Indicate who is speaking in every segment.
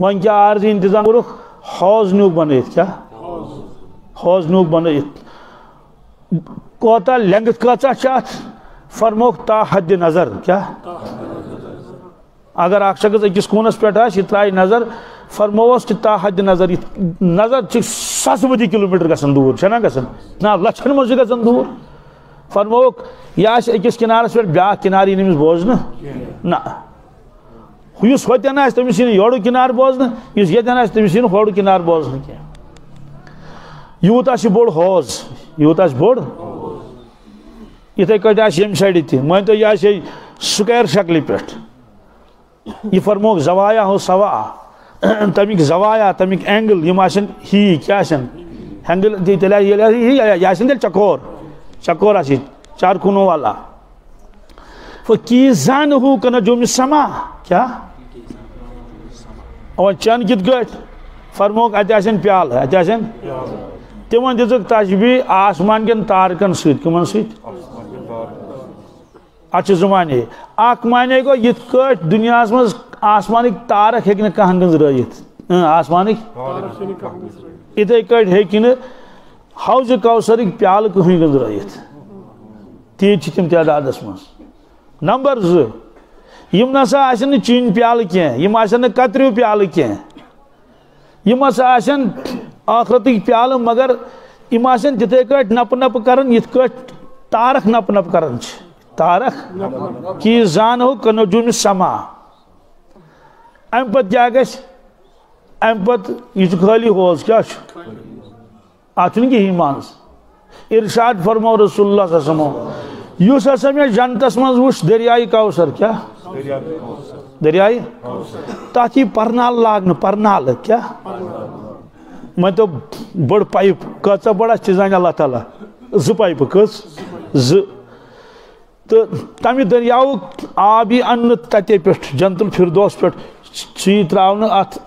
Speaker 1: One کیا عارضی انتظام کورک حوض نیوک بنائت کیا حوض نیوک بنائت کوتا لینگت کتا چاہت فرموک تا حد نظر کیا اگر اخ شخص اکس کونس پہ یہ ترائی نظر فرموس کہ تا حد نظر یہ نظر ساس بدی کلو میٹر گھن دور چھنا گھن نا لچھن مز گھن دور فرموک یہ اکس کنارس پہ بیا کنار یہ نمس بوزن نا اس ہوتین آس تمس یہ یوڑ کنار بوزن اس یتین آس تمس یہ ہوڑ کنار بوزن کی یوت آس بوڑ حوض یوت آس بوڑ؟ اتھے کٹ آس یم سائڈ تہ مانتو یہ آس سکیر شکل پہ یہ فرموک زوایا ہو سوا، تمیک زوایا، تمیک اینگل یم آسن ہی، کیا آسن ہینگل تیل یہ آسن تیل چکور۔ چکور آسی چار کونو والا۔ فکیزان ہو کنا جو می سما۔ کیا؟ او چن کت گٹ فرموک ات آسن پیال ات آسن تمن دزک تشبیہ آسمان کن تارکن سیت، کمن سیت؟ اچھا اتھ زمانے اخ مانے گو یت کٹ دنیا مز آسمانک تارک ہیکہ کہاں گنزرائت آسمانک اتھے کٹ ہیکہ حوض کوثرک پیال کہیں گنزرائت تیت تم تعداد مز۔ نمبر زٕ یم نسا آسن چین پیال کی یم آسن کتریو پیال کی یم ہسا آسن آخرتک پیال مگر یم آسن تتھے کٹ نپ نپ کرن یت کٹ تارک نپ نپ کرن چھ تارک کی زان ہو کنجوم سما ام پت کیا گس ام پت یہ خالی ہوز کیا چھ ات کی مانس ارشاد فرمو رسول اللہ صلی اللہ علیہ وسلم اس ہسا میں جنتس مز وش دریائی کوثر کیا دریائی؟ تات یہ پرنال لاگن پرنال، کیا؟ میں تو بڑ پائپ کچا بڑا چیزان اللہ تعالیٰ۔ ز پائپ کس ز تو تمہ دریاو آب یہ ان تتے پہ جنت الفردوس پہ چی تراؤن ات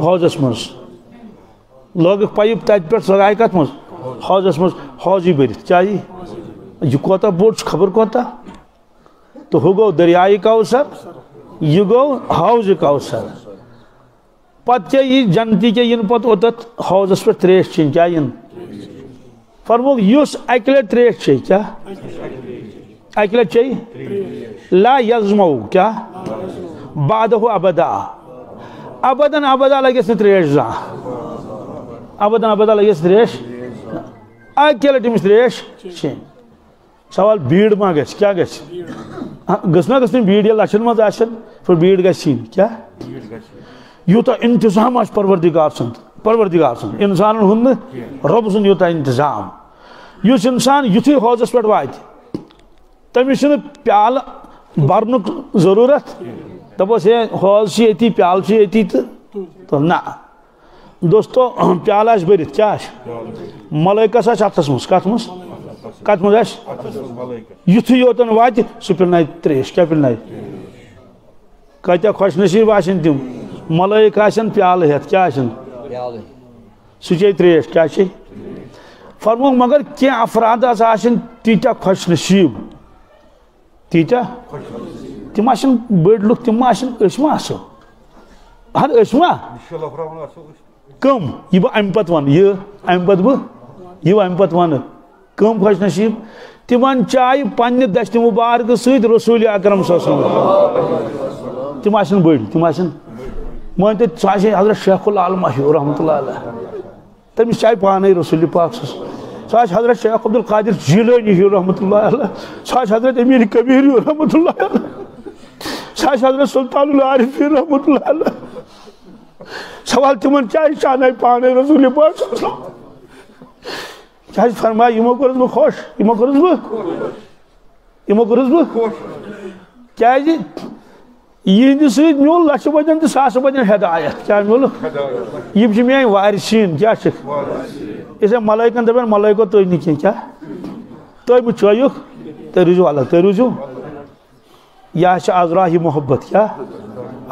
Speaker 1: حوضس مز لوگ پائپ تت پہ سہ کت مز حوضس مز حوضی برت چاہیے یہ کوتا بوڑ خبر کوتا تو ہو گو دریائی کوثر یہ گو حوض کوثر۔ پتہ کیا یہ جنتی کے ین پت اوتت، حوضس پہ تریش چین کیا ین۔ فرموک یس اکلے تریش چی کیا اکلے چی لا یزمو کیا؟ بعدہ ابدا۔ ابدن ابدا لگے تریش زا ابدن ابدا لگے تریش۔ اکلے تمس تریش چین۔ سوال بیڑ ما گس کیا گس ہاں، گسنا گسن بیڑ یہ لچن مز آسن پھر بیڑ گسین کیا؟ یوتا انتظام آس پروردگار سند پروردگار سند انسان ہند رب سند یوتا انتظام۔ یس انسان یتھی حوضس پہ وات تمس پیال برنک ضرورت دپس ہے حوض یتی پیال یتی تو نا دوستو، پیال آس برت کیا ملائکس آس اتس مز کت مز کت مز آس یتھی یوتن وات سہ پلنائے تریش کیا پلنائے کتیا خوش نصیب آسن تم ملائک آسن پیال ہیت کیا سہ چے تریش کیا چے فرمو مگر کی افراد آسن تیتیا خوش نصیب تیتیا تم آسن بڑ لوگ تم آسن اسما آسو ہر اسما کم یہ بہ ام پت ون یہ ام پت بہ یہ ام پت ون کم خوش نصیب تمن چائے پنہ دشت مبارک ست رسول اکرم صلی اللہ علیہ وسلم۔ تم آسن بڑ تم آسن۔ مان تو سہ حضرت شیخ العالم رحمۃ اللہ علیہ۔ تمس چائے پانے رسول پاک سہ حضرت شیخ عبد القادر جیلانی رحمۃ اللہ علیہ۔ سہ حضرت امیر کبیر رحمۃ اللہ علیہ۔ سہ حضرت سلطان العارف رحمۃ اللہ علیہ۔ سوال تمن چائے چانے پانے رسول پاک چاہے فرمایا یمو کرس بہ خوش یمو کرس بہ یمو کرس بہ کیا جی یہ سید میول لچھ بدن تو ساس بدن ہدایت کیا میول یہ میان وارثین کیا اسے ملائکن دپان ملائکو تھی نی کیا تھی بچوک تھی روزو الگ تھی روزو یہ ازراہی محبت کیا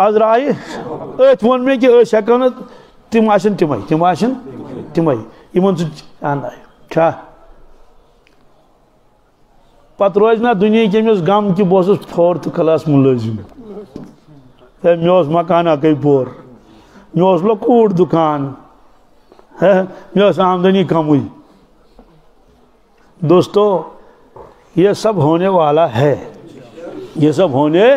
Speaker 1: ازراہی ات ون مے کہ اس ہیکو نا تم آسن تمے تم آسن تمے یمن چھا پتہ روز نا دنیا کمس غم کہ بہت فورتھ کلاس ملازم ہے میں مکانہ کئی پور میں لکوٹ دکان ہے میں آمدنی کم ہوئی دوستو یہ سب ہونے والا ہے یہ سب ہونے